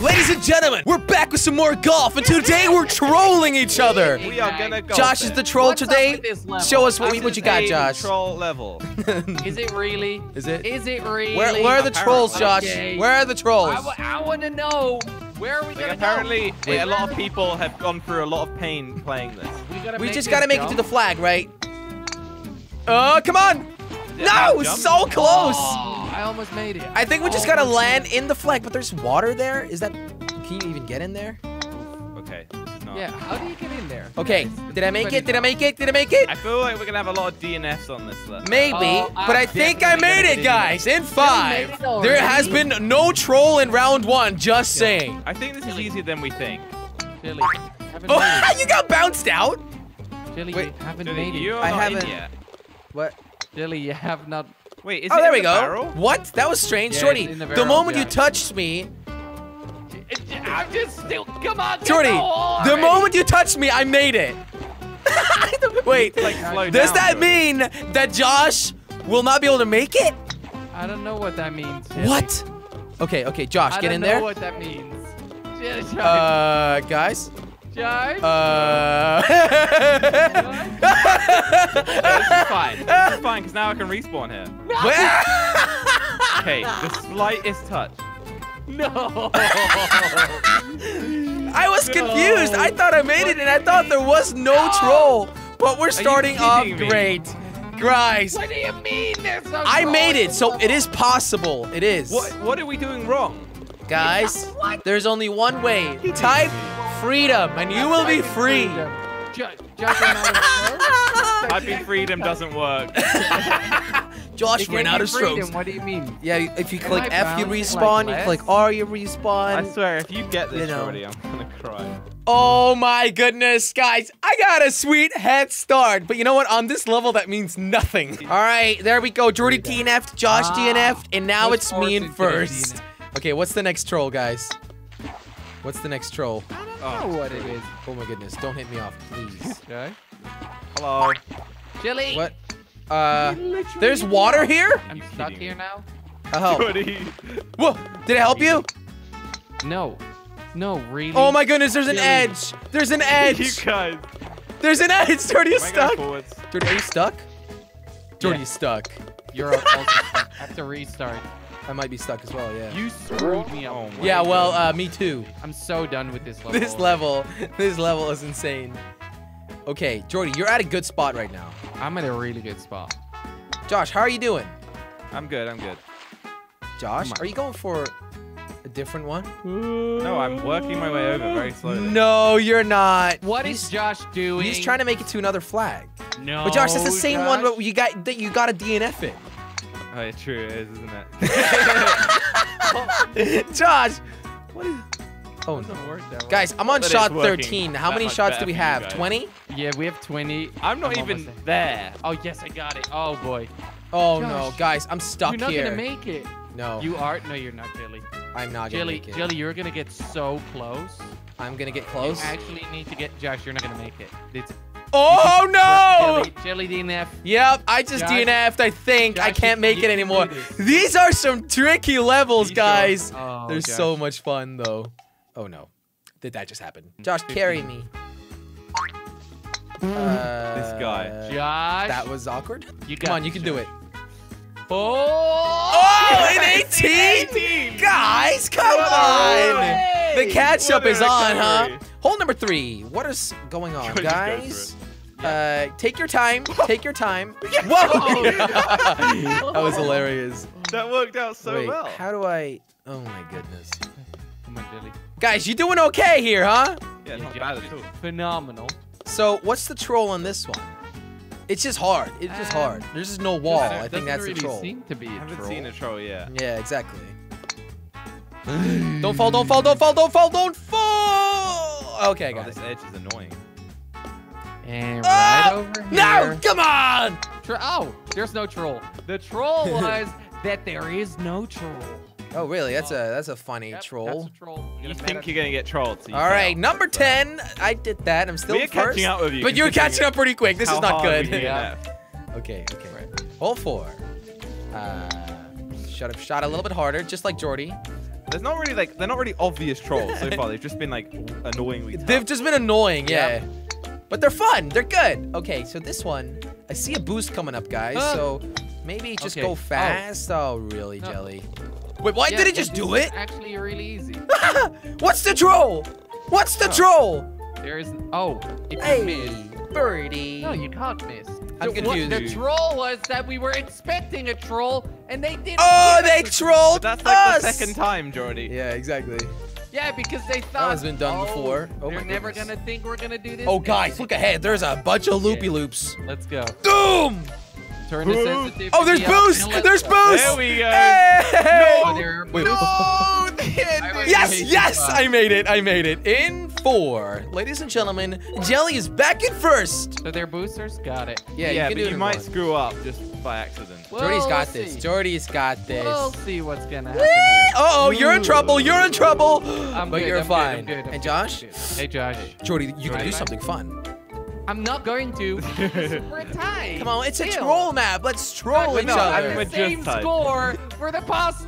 Ladies and gentlemen, we're back with some more golf, and today we're trolling each other. We are gonna go. Josh is the troll What's up today. with this level? Show us what, This what is you got, a Josh. Troll level. Is it really? Is it? Is it really? Where, where are the trolls, Josh? Okay. Where are the trolls? I, want to know. Where are we Like, gonna apparently, go? a lot of people have gone through a lot of pain playing this. We, gotta We just gotta make it to the flag, right? Oh, come on! Yeah, No, so close! Oh, I almost made it. I think we just gotta Almost land in the flag, but there's water there? Is that... Can you even get in there? Okay. this is not- Yeah. How do you get in there? Okay, did I make it? Did I make it? Did I make it? I feel like we're gonna have a lot of DNFs on this list. Maybe, Oh, but I I'm think I made it, guys, in five. There has been no troll in round one, just saying. I think this is easier than we think. Chili, haven't Oh, made you got bounced out? it. Wait, you haven't Dude, made it. you're I not haven't- yet. What? Chili, you have not. Wait, is Oh, it there in we the go. barrel? What? That was strange. Yeah, Shorty, it's in the the barrel, moment you touched me, I'm just still. Come on. get Shorty, the the already. moment you touched me, I made it. Wait, Like, does down, that Jordan. mean that Josh will not be able to make it? I don't know what that means. Chili. What? Okay, okay, Josh, I get in there. I don't know what that means. Chili, Josh. Uh, guys. Josh. Uh. This is fine. This is fine because now I can respawn here. Where? Okay, the slightest touch. no. I was confused. I thought I made it, and I thought there was no troll. But we're starting off me? great, guys. what do you mean there's no I made it, so it is possible. It is. What What are we doing wrong? Guys, there's only one way. Type freedom, and you will be free. Ju- Josh ran out of strokes? Freedom doesn't work. Josh It ran out you of strokes. freedom, What do you mean? Yeah, if you Am click I F, you respawn. like you click? R, you respawn. I swear, if you get this, You know. Jordy, I'm gonna cry. Oh my goodness, guys. I got a sweet head start. But you know what? On this level, that means nothing. All right, there we go. Jordy DNF'd, Josh Ah, DNF'd, and now it's me in forced into the first. Okay, what's the next troll, guys? What's the next troll? I don't Oh. know what it is. Oh my goodness, don't hit me off, please. Okay. Hello. Chili. what? Uh, there's water here? I'm stuck kidding here me? now. Oh, Jordy. whoa, did it help you? No. No, really. Oh my goodness, there's an Really? edge. There's an edge. you edge. guys. There's an edge. Jordy, you Am I stuck? forwards? Jordy, are you stuck? Jordy, Yeah. stuck. You're also stuck. I have to restart. I might be stuck as well, yeah. You screwed me up. Oh Yeah, well, uh, me too. I'm so done with this level. This level, this level is insane. Okay, Jordy, you're at a good spot right now. I'm at a really good spot. Josh, how are you doing? I'm good. I'm good. Josh, are you going for a different one? No, I'm working my way over very slowly. No, you're not. What he's, is Josh doing? He's trying to make it to another flag. No. But Josh, that's the same one but you got that you got a DNF in. Oh, yeah, true it is, isn't it? Josh, what is? Oh no. Doesn't work that way. Guys, I'm on That is shot 13. How that many shots do we have? 20? Yeah, we have 20. I'm not I'm even almost there. Oh, yes, I got it. Oh, boy. Oh Josh, no, guys, I'm stuck here. You're not gonna make it. no, You are. No, you're not, Jelly. I'm not gonna Jelly, make it. Jelly, you're gonna get so close. I'm gonna get close. You actually need to get Josh. You're not gonna make it. It's Oh no! Jelly, Jelly DNF. Yep, I just Josh- DNF'd. I think I can't make it anymore. do. These are some tricky levels, You sure? guys. Oh, They're Josh. so much fun, though. Oh no, did that just happen? Josh, carry me. Uh, guy. Josh. That was awkward. You Come on, you this, can do it. Oh! Oh, Yes, an 18? Guys, come on! The catch up is a on, huh? Recovery. Hole number three. What is going on, guys? through Uh, take your time. Take your time. Whoa! that was hilarious. That worked out so Wait, well. how do I? Oh my goodness. Come on, Jelly. Guys, you doing okay here, huh? Yeah, not bad at all. Phenomenal. So, what's the troll on this one? It's just hard. It's just Um, hard. There's just no wall. Doesn't- I think doesn't that's really the troll. seem to be I a haven't troll. seen a troll yet. Yeah, exactly. don't fall, don't fall, don't fall, don't fall, don't fall! Okay, Oh, guys. this edge is annoying. And Ah! right over here. No! Come on! Tro- oh, there's no troll. The troll was that there is no troll. Oh, really? That's a that's a funny Yep, troll. That's a troll. You think you're gonna get trolled? So All right, fail. number 10. I did that. I'm still We're first. catching up with you. But you're catching up pretty quick. This how is not good. Yeah. DNF. okay, okay. Hole four. Uh, should have shot a little bit harder, just like Jordy. There's not really like they're not really obvious trolls so far. They've just been like annoyingly. Tough. They've just been annoying, yeah. Yep. But they're fun. They're good. Okay, so this one, I see a boost coming up, guys. Huh. So maybe just Okay. go Oh. fast. Oh, really, No. Jelly? Wait, why Yeah, did it just do it? Actually, really easy. What's the troll? What's the Oh. troll? There is. Oh, if you Hey, miss. birdie. No, you can't miss. I'm The- what- The troll was that we were expecting a troll, and they didn't. Oh, give us they a- trolled But that's like us. the second time, Jordy. Yeah, exactly. Yeah, because they thought. That has been done oh, before. Oh they're my never goodness. gonna think we're gonna do this. Oh, guys, look ahead. There's a bunch of loopy loops. Let's go. Doom! Turn the Boo. sensitivity. Oh, there's up, boost! There's go. boost! There we go. Hey! Oh, there- Wait, No, wait. the ending. Yes, yes, I made it. I made it. In four. Ladies and gentlemen, Jelly is back in first. So they're boosters. Got it. Yeah, Yeah, you can but do you might one. screw up just by accident. Well, Jordy's we'll got this. see. Jordy's got this. We'll see what's gonna happen Uh-oh, you're in trouble. You're in trouble. I'm but good, you're I'm good, fine. I'm good, I'm and Josh? Good. Hey, Josh. Jordy, you can do something fun. I'm not going to. We're tied. Come on, it's a Still. troll map. Let's troll But each no, no, other. I'm the same score for the past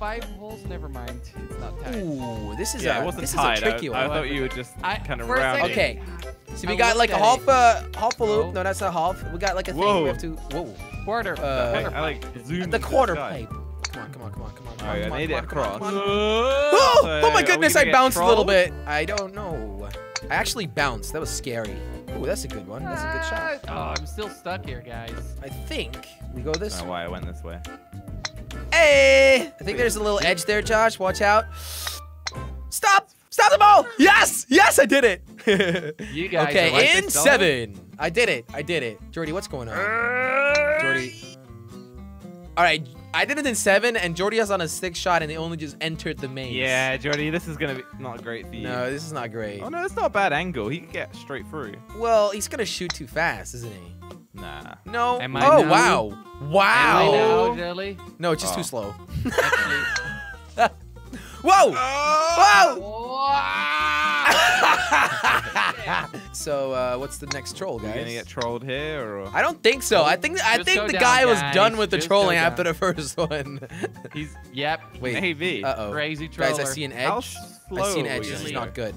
five holes. Never mind. It's not tied. Ooh, this is yeah, a it wasn't this tied. is a tricky I, I thought you would just I- kind of round it. Okay. So we I got like a half it. a half a loop. Oh. No, that's a half. We got like a thing. We have to. Whoa. Quarter. Uh, quarter I like zoomed The quarter sky. pipe. Come on, come on, come on, come on. Come Oh, on, yeah, come on, made it on, come across. So, Oh, my goodness, I get bounced a little bit. I don't know. I actually bounced. That was scary. Ooh, that's a good one. That's a good shot. Ah, Oh, I'm still stuck here, guys. I think we go this Oh, way. why I went this way. Hey! I think there's a little edge there, Josh. Watch out. Stop! Stop the ball! Yes! Yes, I did it! You guys okay, like in seven. I did it. I did it. Jordy, what's going on? Jordy. All right, I did it in seven, and Jordy has on a six shot, and they only just entered the maze. Yeah, Jordy, this is gonna be not great for you. No, this is not great. Oh no, it's not a bad angle. He can get straight through. Well, he's gonna shoot too fast, isn't he? Nah. No. Am I oh now? wow! Am I Wow! now, Jelly? No, it's just Oh. too slow. Whoa! Oh! Whoa! so, uh, what's the next troll, guys? You guys? gonna get trolled here or? I don't think so. I think I Just think the down, guy was done with the Just go trolling after the first one. He's yep. Wait. Maybe. Uh oh. Crazy troller. Guys, I see an How edge. slow I see an edge. This is not good.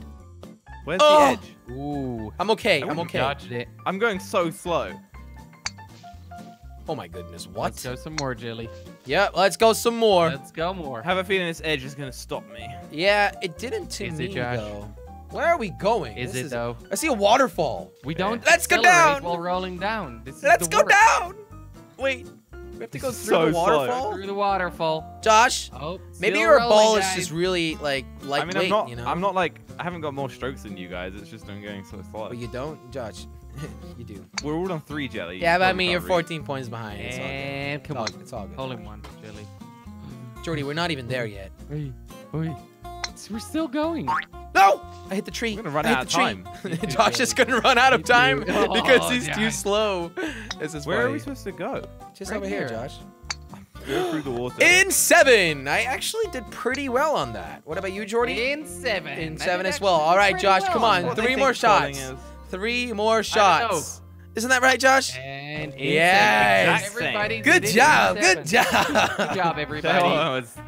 Where's Oh! the edge? Ooh. I'm okay. I'm okay. It. I'm going so slow. Oh my goodness. what? Let's What? go some more, Jelly. Yeah, let's go some more. Let's go more. I have a feeling this edge is gonna stop me. Yeah, it didn't to Is me it, Josh? though. Where are we going? Is This it though? I see a waterfall. We don't. Let's go down. while rolling down. This is Let's go worst. down. Wait, we have to go through the so slow. waterfall. Through the waterfall. Josh, Oh, maybe still your rolling, ball is just really like I lightweight. mean, I'm not. you know. I'm not like. I haven't got more strokes than you guys. It's just I'm going so slow. But you don't, Josh. you do. We're all on three jelly. Yeah, but I mean, you're 14 points behind. It's all good. And It's come all, on, it's all good. hole in one, Jelly. Jordy, we're not even there yet. Hey, hey. We're still going. No! I hit the tree. We're gonna run I out of time. Josh is gonna run out of Me too. time oh, because Oh, he's too slow. This is Where are we supposed to go? Just Right over here, here. Josh. Go through the water. In seven, I actually did pretty well on that. What about you, Jordy? In seven. In seven as well. All right, Josh, well. come on. What Three more trolling shots. Is. Three more shots. Isn't that right, Josh? And Yes. Everybody Good did it in job. Good job. Good job, everybody.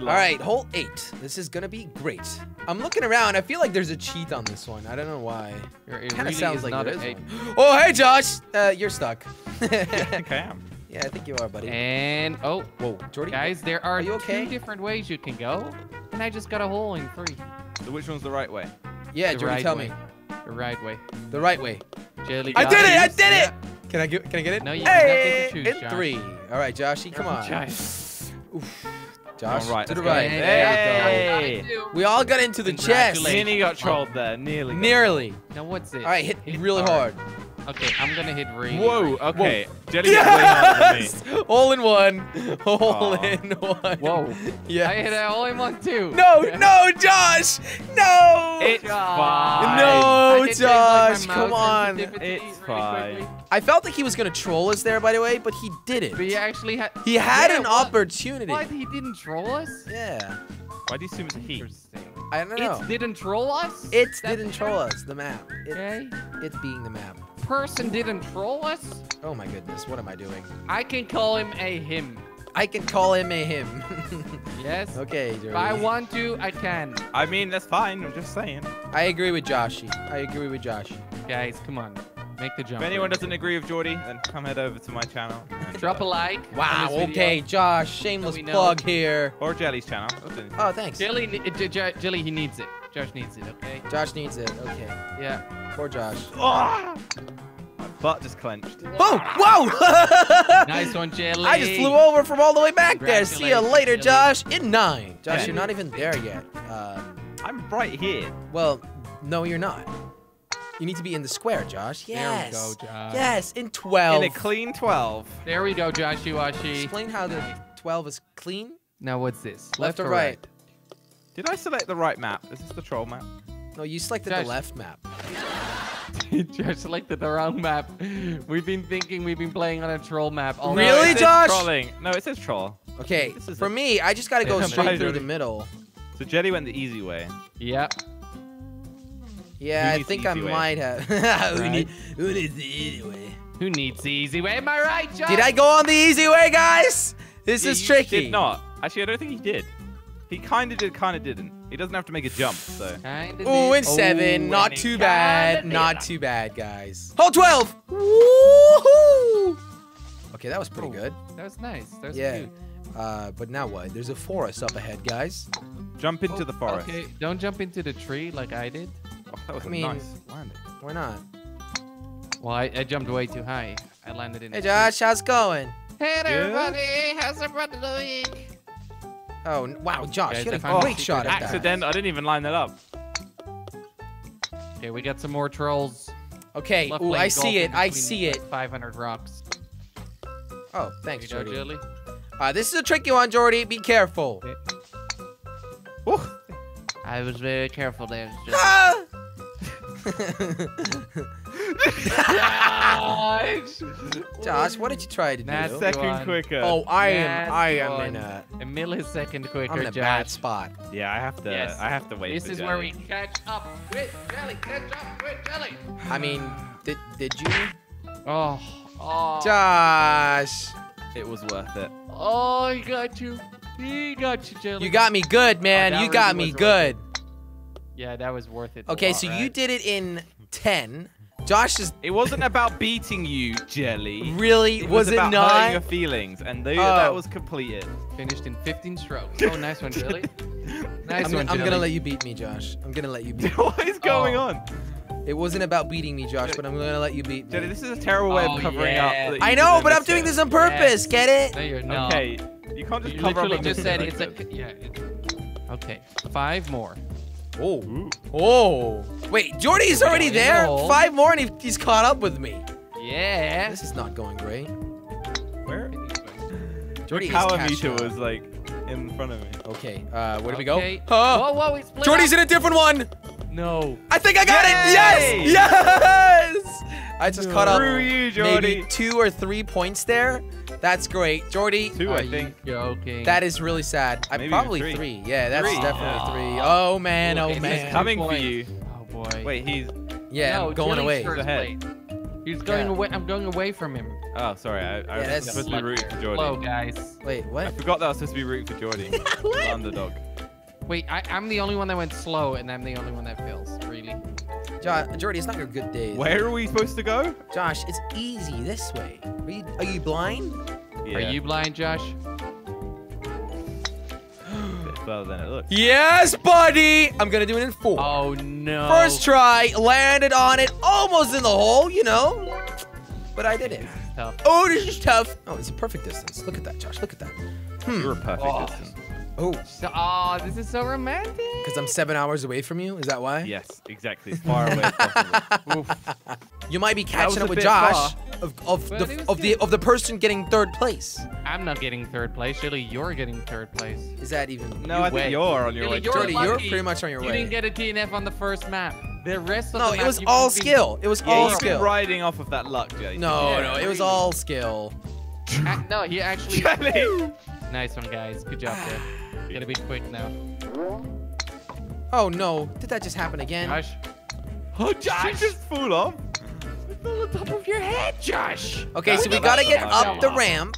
All right, hole eight. This is gonna be great. I'm looking around. I feel like there's a cheat on this one. I don't know why. It Kind of really sounds is like not there a is eight. one. Oh, hey, Josh. Uh, you're stuck. I think I am. Yeah, I think you are, buddy. And oh, Whoa, Jordy. guys, there are, Are you okay? two different ways you can go, and I just got a hole in three. So which one's the right way? Yeah, the Jordy, right tell way. me The right way. the right way. Jelly. I got did it! I it. did it! Can I get? Can I get it? No, you do not get to hey, choose, in Josh. three. All right, Joshy, come on. Josh. Oof. Josh, All right, to the right. Hey, There Hey. we go. We all got into the chest. Congratulations. Nearly got trolled there. Nearly. Nearly. Now what's it? All right, hit really hard. Okay, I'm gonna hit really. Whoa. hard. Okay. Jelly got way harder than me. Yes! All in one. All Aw. in one. Whoa. Yeah. I hit a hole in one too. No, no, Josh! No! It's Josh. fine. No, I like, Josh, come on. It's fine. quickly. I felt like he was gonna troll us there, by the way, but he didn't. But he actually had. He had Yeah, an what? opportunity. What? He didn't troll us? Yeah. Why do you assume it's he? Interesting. I don't know. It didn't troll us? It That didn't troll us, the map. It, Okay. It's being the map. Person didn't troll us? Oh my goodness, what am I doing? I can call him a him. I can call him a him. Yes. okay, Jordy. If I want to, I can. I mean, that's fine. I'm just saying. I agree with Joshy. I agree with Josh. Guys, come on. Make the jump. If anyone doesn't agree with Jordy, then come head over to my channel. and, Drop a like. Wow. on video. Okay, Josh. Shameless we plug here. Or Jelly's channel. Oh, thanks. Jelly, ne- J- J- Jelly, he needs it. Josh needs it, okay? Josh needs it. Okay. Yeah. Poor Josh. Ah! My butt just clenched. Whoa! Whoa! Nice one, Jelly. I just flew over from all the way back there. See you later, Jelly. Josh. In nine. Josh, Yeah. you're not even there yet. Um, I'm right here. well, no, you're not. You need to be in the square, Josh. Yes. There we Yes. go, Josh. Yes, in 12. In a clean 12. There we go, Joshy Washi. Explain how the 12 is clean. Now what's this? Left, or right? Did I select the right map? Is this the troll map? No, you selected Josh. the left map. Josh selected the wrong map. We've been thinking we've been playing on a troll map. all Really, no, it Josh? Trolling. No, it says troll. Okay, for a- me, I just got to go Yeah, straight through the middle. So Jelly went the easy way. Yep. Yeah, Who I think I way? might have. who, Right. need, who needs the easy way? Who needs the easy way? Am I right, Josh? Did I go on the easy way, guys? This Yeah, is you tricky. Did not. Actually, I don't think he did. He kind of did, kind of didn't. He doesn't have to make a jump, so. Kinda Ooh, and seven. Ooh, Not and too bad. Not too bad, guys. Hold 12. Woohoo! Okay, that was pretty Oh, good. That was nice. That was Yeah. cute. Uh, but now what? There's a forest up ahead, guys. Jump into the forest. Okay, don't jump into the tree like I did. Oh, that was I a mean- nice landing. Why not? Well, I, I jumped way too high. I landed in. Hey, a Josh, how's it going? tree. Hey, Good. everybody. How's everybody doing? Oh, wow, Josh, Guys, you had a great shot secret at that. Accident. I didn't even line that up. Okay, we got some more trolls. Okay, Left ooh, I see it. I see it. 500 rocks. Oh, thanks, There you go, Jordy. Jelly. Uh, this is a tricky one, Jordy. Be careful. Ooh. I was very careful there. Ah! Josh! Josh, what did you try to do? That's Second one. quicker. Oh, I am. I am one. in a. A millisecond quicker, I'm in a Josh. bad spot. Yeah, I have to. Yes. I have to wait. This for is Jelly. where we catch up with Jelly. Catch up with Jelly. I mean, did did you, Oh. Oh. Josh? It was worth it. Oh, he got you. He got you, Jelly. You got me good, man. Oh, that you got really me was good. Yeah, that was worth it. Okay, lot, so you did it in ten. Josh is It wasn't about beating you, Jelly. really It was, was, it about not? hurting your feelings, and th- Oh. that was completed. finished in 15 strokes. Oh, nice one, Jelly. Nice I'm, one, I'm gonna let you beat me, Josh. I'm gonna let you beat. what is going Oh. on, It wasn't about beating me, Josh, but I'm gonna let you beat Jelly? This is a terrible way Oh, of covering yeah. up. I know, but I'm doing this on purpose. Yes. Get it? No, you're not. Okay, you can't just You cover literally up. just said mistake it's like a. Yeah. It, okay, five more. Oh. Ooh. Oh. Wait, Jordy's already there. the. Five more, and he, he's caught up with me. Yeah. This is not going great. Where? Jordy The is power catching meter was like in front of me. Okay. Uh, where do we go? Okay. Oh. Whoa, whoa, we split Jordy's up. in a different one. No. I think I got Yay! it. Yes. Yes. I just caught up. Screw you, Maybe two or three points there. That's great, Jordy. Two, Are I you think. joking. That is really sad. I Maybe probably three. three. Yeah, that's Three. definitely three. Ah. Oh man, oh Okay, this is man. Coming for you. Oh boy. Wait, he's. Yeah, no, I'm going away. first Ahead. He's going Yeah. away. I'm going away from him. Oh, sorry. I, I Yeah, was that's- supposed to be rooting for Hello, Jordy. guys. Wait, what? I forgot that I was supposed to be rooting for Jordy. the underdog. Wait, I, I'm the only one that went slow, and I'm the only one that fails. Really? Jo- Jordy, it's not your good day. Where are we supposed to go? Josh, it's easy this way. Are you, are you blind? Yeah, Are you blind, Josh? a bit further than it looks. Yes, buddy. I'm gonna do it in four. Oh no. First try, landed on it, almost in the hole, you know. But I did it. Tough. Oh, this is tough. Oh, it's a perfect distance. Look at that, Josh. Look at that. Hmm. You're a perfect Oh. distance. Oh, So, oh, this is so romantic. because I'm seven hours away from you. Is that why? Yes, exactly. Far away as. You might be catching a up with bit Josh of, of Well, the was of the of the person getting third place. I'm not getting third place. Surely you're getting third place. Is that even? No, You I think you're on your Really, way. you're Jordy, you're pretty much on your You way. You didn't get a DNF on the first map. The rest of No, the it map, was all been- skill. It was Yeah, all you've been skill. riding off of that luck, Jay. No, Yeah, no, it was all skill. Ah, no, he actually. Jelly! nice one, guys. Good job there. Gotta be quick now. Oh no, did that just happen again? Josh. Oh, Josh just full off. It's on the top of your head, Josh. Okay, so we gotta get up the ramp,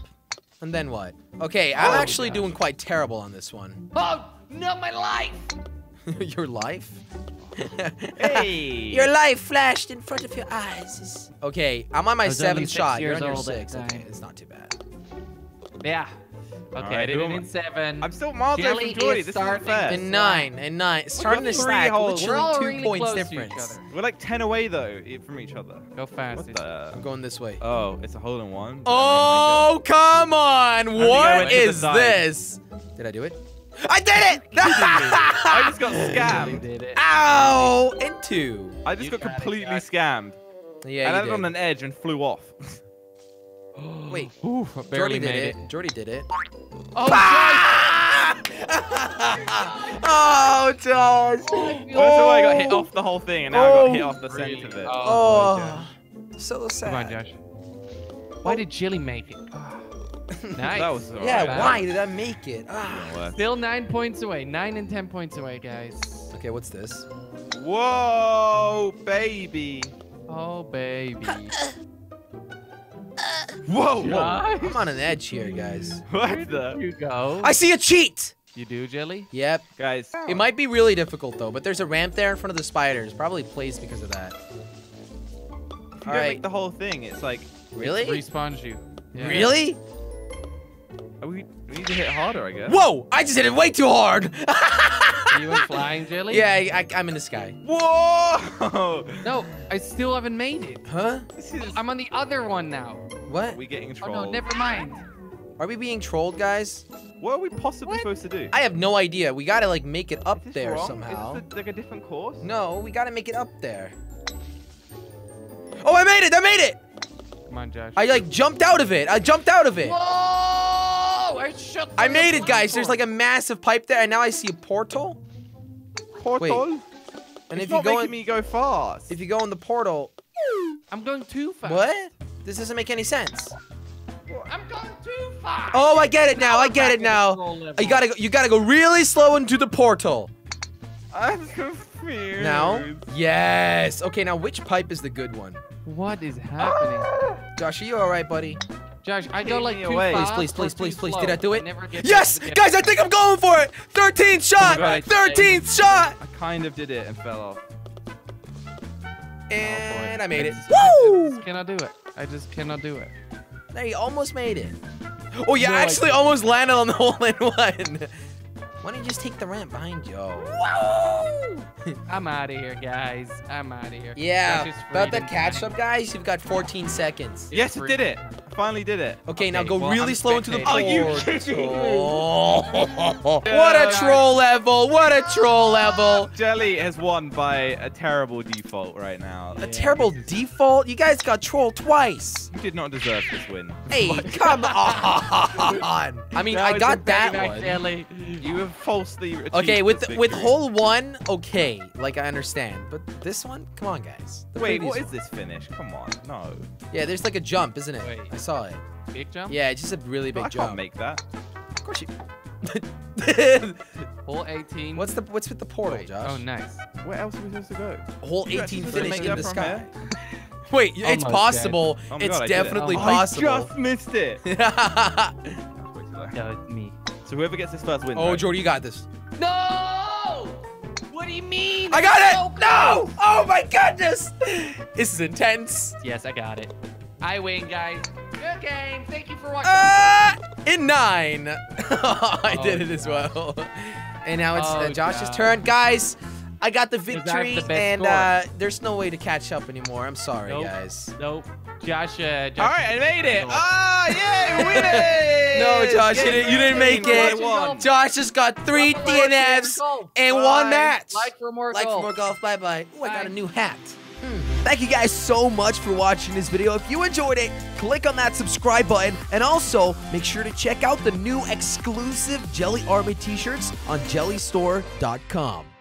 and then what? Okay, I'm Oh, actually gosh. doing quite terrible on this one. Oh, not my life! Your life? Hey. Your life flashed in front of your eyes. Okay, I'm on my I was only seventh shot. You're on your sixth. Okay, it's not too bad. Yeah. Okay, I did who it in seven. I'm still miles away Jelly from Jordy. is This isn't starting fair. to And nine, and nine. Starting to got three stack. holes. We're all two really points close to each difference. other. We're like 10 away though from each other. Go fast. I'm going this way. Oh, it's a hole in one. Oh, come on! think I What went to the is side. this? Did I do it? I did it! I just got scammed. did it. Ow! Into. I just You got got it, completely Jack. scammed. Yeah, I landed on an edge and flew off. Wait, Ooh, I Jordy barely did it. it. Jordy did it. Oh, Ah! oh, Josh. Well, that's why I got hit off the whole thing, and now I Oh. got hit off the Really? center of it. Oh, Oh, so sad. Come on, Josh. Why did Jelly make it? nice. That was alright. Yeah, Bad. why did I make it? Ah. Worth. Still nine points away. Nine and ten points away, guys. Okay, what's this? Whoa, baby. Oh, baby. Whoa, whoa. Josh, I'm on an edge here, guys. What where the? did you go? I see a cheat. You do, Jelly? Yep. Guys, It might be really difficult though, but there's a ramp there in front of the spiders. Probably placed because of that. if you Alright. make the whole thing, it's like, Really? Respawns you. Yeah. Really? we, we need to hit harder, I guess. Whoa! I just hit it way too hard. Are you in flying, Jelly? yeah, I, I, am in the sky. Whoa! No, I still haven't made it. Huh? This is. I'm on the other one now. What? Are we getting oh, trolled? Oh trolled? no, never mind. Are we being trolled, guys? What are we possibly What? supposed to do? I have no idea. We gotta like make it up there wrong? somehow. Is this a, like a different course? No, we gotta make it up there. Oh, I made it! I made it! Come on, Josh. I like jumped out of it. I jumped out of it. Whoa! I shut. I made it, guys. There's like a massive pipe there, and now I see a portal. Portal? And it's if you go making in, me go fast. if you go in the portal, I'm going too fast. what? This doesn't make any sense. I'm going too fast. Oh, I get it now. I get it now. You gotta go. You gotta go really slow into the portal. I'm confused. Now, yes. Okay, now which pipe is the good one? What is happening? Josh, are you all right, buddy? Josh, I go Take like too away. Please, or please, please, please. Did I do it? Yes, guys, I think I'm going for it. 13th shot. 13th shot. I kind of did it and fell off. And I made it. I Woo! just cannot do it. I just cannot do it. There, you almost made it. Oh, you actually almost landed on the hole in one. Why don't you just take the ramp behind you? Woo! I'm out of here, guys. I'm out of here. Yeah, about the catch up, guys. You've got 14 seconds. It's Yes, it did it. I finally did it. Okay, now go well, really I'm slow into the spectating. portal. Are you kidding me? Oh, what a troll level! What a troll level! Jelly has won by a terrible default right now. A terrible default. You guys got trolled twice. You did not deserve this win. Hey, come on! I mean, That I got that one. Jelly. You have falsely Okay, with this with hole one, okay, like I understand, but this one, come on, guys. The Wait, previous what is one. this finish? Come on, no. Yeah, there's like a jump, isn't it? Wait. I saw it. Big jump? Yeah, it's just a really No, big I jump. can't make that. Of course you. Hole 18. what's the what's with the portal, Wait, Josh? Oh, nice. Where else are we supposed to go? Hole You actually 18 supposed finish in the sky. here? Wait, it's possible. Oh it's God, I did it. definitely Oh. I possible. just missed it. yeah, That was me. so whoever gets this first wins. Oh, right? Jordy, you got this. No! What do you mean? I got it! So No! Oh my goodness! This is intense. Yes, I got it. I win, guys. Good game. Thank you for watching. Ah! In nine. I did Oh, it as well. And now it's uh, Oh, Josh's God. turn. Guys, I got the I have the victory, and uh, there's no way to catch up anymore. I'm sorry, Nope. guys. Nope. Josh, uh, Josh. All right, I made it. Nope. Ah, yay, we did it! No, Josh, you didn't- you didn't make it. Josh just got three Like DNFs and Bye. one match. Like for more Like golf. for more golf. Bye bye. Oh, I got a new hat. Thank you guys so much for watching this video. If you enjoyed it, click on that subscribe button and also make sure to check out the new exclusive Jelly Army t-shirts on jellystore.com.